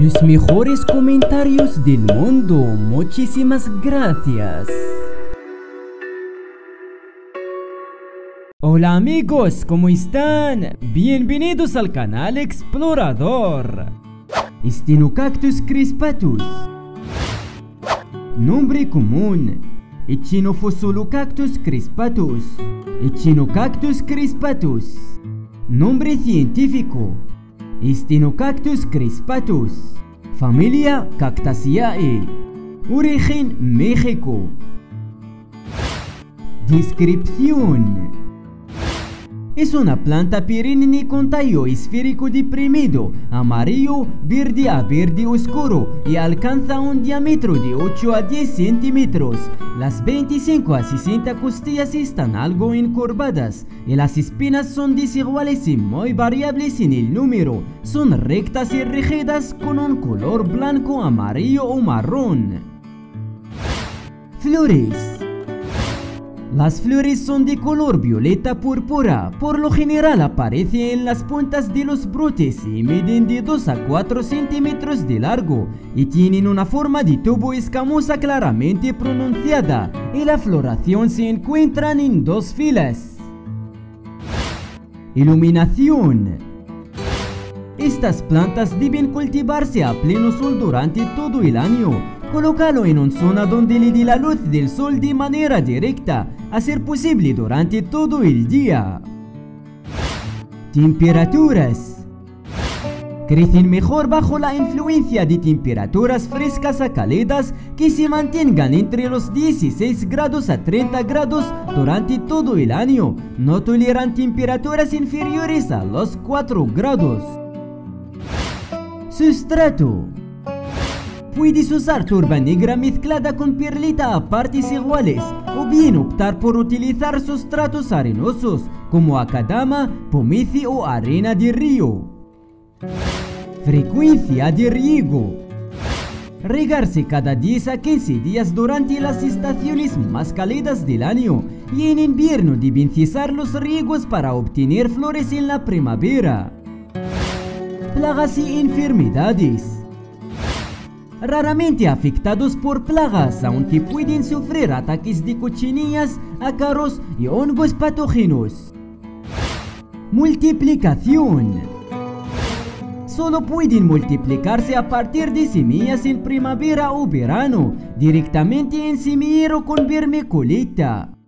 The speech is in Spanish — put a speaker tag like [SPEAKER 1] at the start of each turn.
[SPEAKER 1] Los mejores comentarios del mundo. Muchísimas gracias. Hola amigos, ¿cómo están? Bienvenidos al canal Explorador. Stenoccactus crispatus. Nombre común. Echinophosolocactus crispatus. Echinocactus crispatus. Nombre científico. Stenoccactus crispatus. Familia Cactaceae. Origen México. Descripción. Es una planta perenne con tallo esférico deprimido, amarillo, verde a verde oscuro y alcanza un diámetro de 8 a 10 centímetros. Las 25 a 60 costillas están algo encorvadas y las espinas son desiguales y muy variables en el número. Son rectas y rígidas con un color blanco, amarillo o marrón. Flores. Las flores son de color violeta púrpura, por lo general aparecen en las puntas de los brotes y miden de 2 a 4 centímetros de largo y tienen una forma de tubo escamosa claramente pronunciada y la floración se encuentran en dos filas. Iluminación estas plantas deben cultivarse a pleno sol durante todo el año. Colócalo en una zona donde le dé la luz del sol de manera directa, a ser posible durante todo el día. Temperaturas Crecen mejor bajo la influencia de temperaturas frescas a cálidas que se mantengan entre los 16 grados a 30 grados durante todo el año. No toleran temperaturas inferiores a los 4 grados. Sustrato. Puedes usar turba negra mezclada con perlita a partes iguales o bien optar por utilizar sustratos arenosos como acadama, pomice o arena de río. Frecuencia de riego. Regarse cada 10 a 15 días durante las estaciones más cálidas del año y en invierno deben los riegos para obtener flores en la primavera plagas y enfermedades. Raramente afectados por plagas, aunque pueden sufrir ataques de cochinillas, ácaros y hongos patógenos. Multiplicación. Solo pueden multiplicarse a partir de semillas en primavera o verano, directamente en semillero con vermiculita.